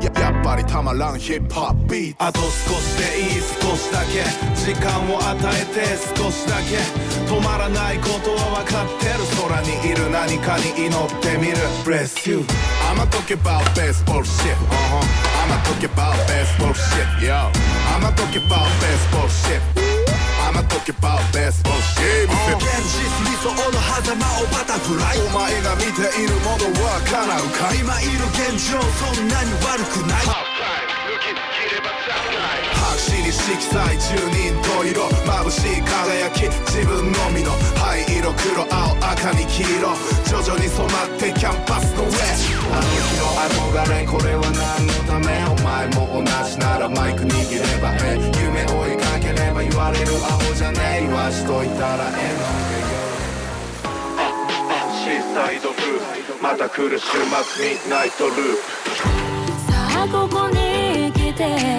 やっぱりたまらんヒップホップビートあと少しでいい少しだけ時間を与えて少しだけ止まらないことは分かってる空にいる何かに祈ってみる Bless you I'ma talk about baseball shit uh-huh. I'ma talk about baseball shit yo I'ma talk about baseball shit 想の狭間をバタフライ。お前が見ているものは叶うかい？今いる現状そんなに悪くない。白紙に色彩十人十色眩しい輝き自分のみの灰色黒青赤に黄色。徐々に染まってキャンパスの上。あの日の憧れこれは何のため？お前も同じならマイク握ればええ。夢追いかければ言われるアホじゃねえ。言わしといたらえシーサイドブルーまた来る週末ミッドナイトループ。さあここに来て。